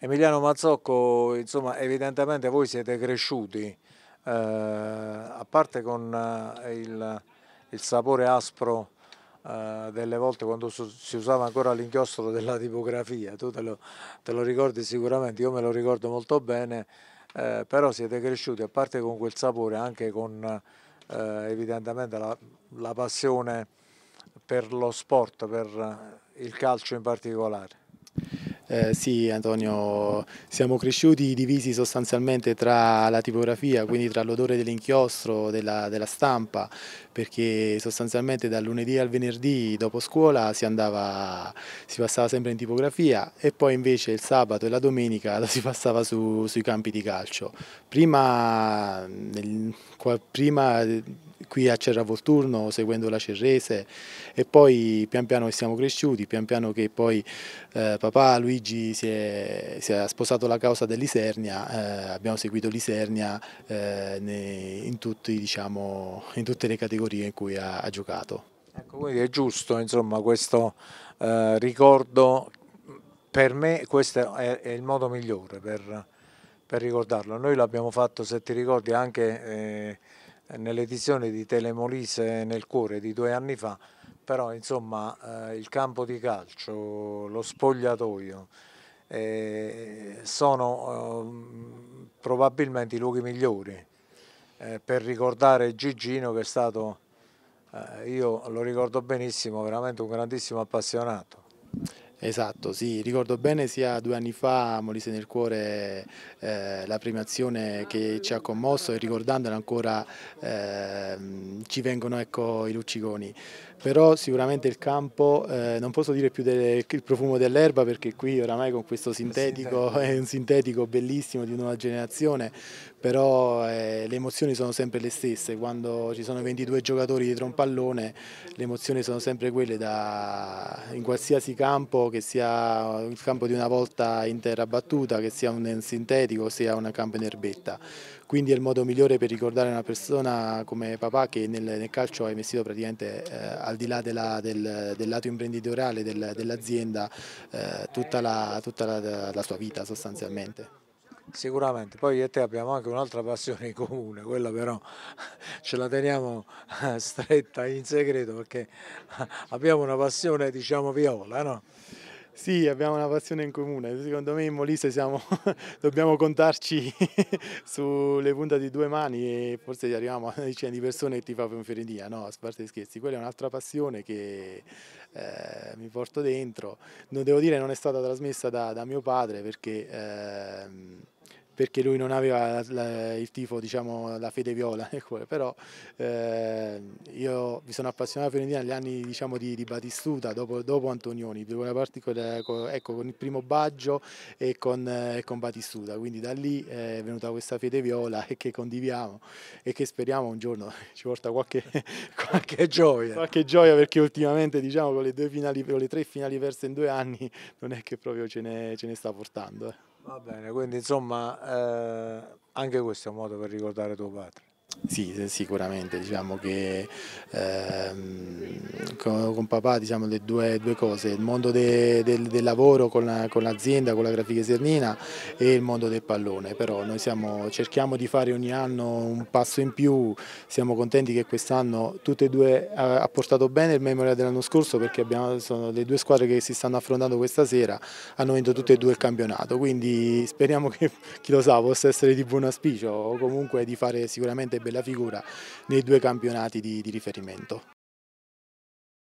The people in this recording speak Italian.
Emiliano Mazzocco, insomma, evidentemente voi siete cresciuti, eh, a parte con eh, il, il, sapore aspro eh, delle volte quando si usava ancora l'inchiostro della tipografia, tu te lo, te lo, ricordi sicuramente, io me lo ricordo molto bene, eh, però siete cresciuti, a parte con quel sapore, anche con eh, evidentemente la, la passione per lo sport, per il calcio in particolare. Eh, sì Antonio, siamo cresciuti divisi sostanzialmente tra la tipografia, quindi tra l'odore dell'inchiostro, della, della, stampa, perché sostanzialmente dal lunedì al venerdì dopo scuola si, andava, si passava sempre in tipografia e poi invece il sabato e la domenica si passava su, sui campi di calcio. Prima, nel, prima qui a Cerra Volturno seguendo la Cerrese e poi pian piano che siamo cresciuti, pian piano che poi eh, papà Luigi si è, si è, sposato la causa dell'Isernia, eh, abbiamo seguito l'Isernia eh, in, diciamo, in, tutte le categorie in cui ha, ha giocato. Ecco, quindi è giusto insomma, questo eh, ricordo, per me questo è, è il modo migliore per, per ricordarlo. Noi l'abbiamo fatto, se ti ricordi, anche eh, nell'edizione di Telemolise nel cuore di due anni fa, però insomma eh, il campo di calcio, lo spogliatoio eh, sono eh, probabilmente i luoghi migliori eh, per ricordare Gigino che è stato, eh, io lo ricordo benissimo, veramente un grandissimo appassionato. Esatto, sì, ricordo bene sia due anni fa a Molise nel cuore eh, la premiazione che ci ha commosso e ricordandola ancora eh, ci vengono ecco, i lucciconi. Però sicuramente il campo, eh, non posso dire più del profumo dell'erba perché qui oramai con questo sintetico è un sintetico bellissimo di nuova generazione, però eh, le emozioni sono sempre le stesse, quando ci sono 22 giocatori dietro un pallone le emozioni sono sempre quelle da, in qualsiasi campo, che sia il campo di una volta in terra battuta, che sia un sintetico, sia un campo in erbetta. Quindi è il modo migliore per ricordare una persona come papà che nel, nel calcio ha investito praticamente eh, al di là della, del, del, lato imprenditoriale del, dell'azienda eh, tutta, la, tutta la, la sua vita sostanzialmente. Sicuramente, poi io e te abbiamo anche un'altra passione in comune, quella però ce la teniamo eh, stretta in segreto perché abbiamo una passione diciamo viola, no? Sì, abbiamo una passione in comune, secondo me in Molise siamo, dobbiamo contarci sulle punte di due mani e forse arriviamo a una decina di persone che ti fa Fiorentina, no, a parte scherzi, quella è un'altra passione che eh, mi porto dentro, non devo dire non è stata trasmessa da, da mio padre perché... Eh, perché lui non aveva la, il tifo, diciamo, la fede viola però eh, io mi sono appassionato a Fiorentina negli anni diciamo, di, di, Batistuta, dopo, dopo Antonioni, con, ecco, con il primo Baggio e con, eh, con, Batistuta, quindi da lì è venuta questa fede viola che condiviamo e che speriamo un giorno ci porta qualche, qualche gioia. Qualche gioia perché ultimamente diciamo, con, le finali, con le tre finali perse in due anni non è che proprio ce ne, ce ne sta portando. Eh. Va bene, quindi insomma eh, anche questo è un modo per ricordare tuo padre. Sì, sicuramente, diciamo che ehm, con, con, papà diciamo le due, due, cose, il mondo de, del, del, lavoro con, l'azienda, con, la grafica Sernina e il mondo del pallone, però noi siamo, cerchiamo di fare ogni anno un passo in più, siamo contenti che quest'anno tutte e due ha, ha, portato bene il memoria dell'anno scorso perché abbiamo, sono le due squadre che si stanno affrontando questa sera, hanno vinto tutte e due il campionato, quindi speriamo che chi lo sa possa essere di buon auspicio o comunque di fare sicuramente bella figura nei due campionati di, di riferimento.